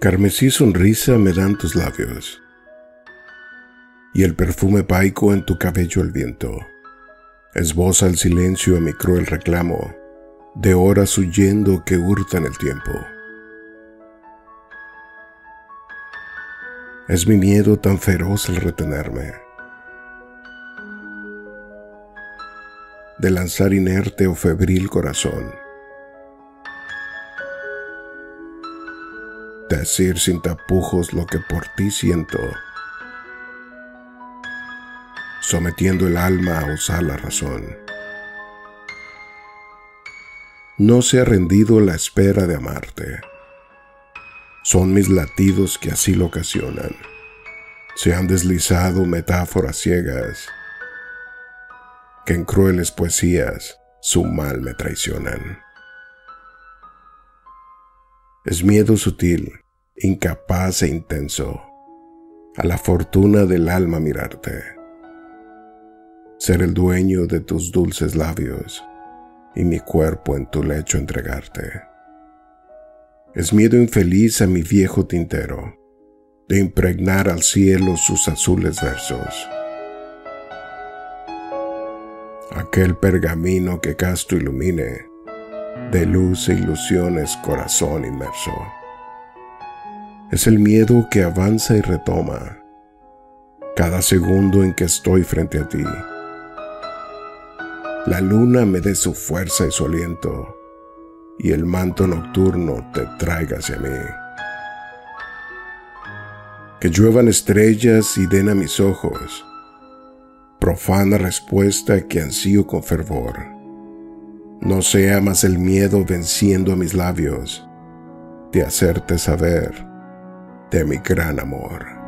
Carmesí sonrisa me dan tus labios y el perfume paico en tu cabello el viento. Esboza el silencio a mi cruel reclamo de horas huyendo que hurtan el tiempo. Es mi miedo tan feroz el retenerme, de lanzar inerte o febril corazón, decir sin tapujos lo que por ti siento, sometiendo el alma a usar la razón. No se ha rendido la espera de amarte son mis latidos que así lo ocasionan. Se han deslizado metáforas ciegas que en crueles poesías su mal me traicionan. Es miedo sutil, incapaz e intenso, a la fortuna del alma mirarte, ser el dueño de tus dulces labios y mi cuerpo en tu lecho entregarte. Es miedo infeliz a mi viejo tintero de impregnar al cielo sus azules versos. Aquel pergamino que casto ilumine, de luz e ilusiones corazón inmerso. Es el miedo que avanza y retoma cada segundo en que estoy frente a ti. La luna me dé su fuerza y su aliento y el manto nocturno te traiga hacia mí. Que lluevan estrellas y den a mis ojos profana respuesta que ansío con fervor. No sea más el miedo venciendo a mis labios de hacerte saber de mi gran amor.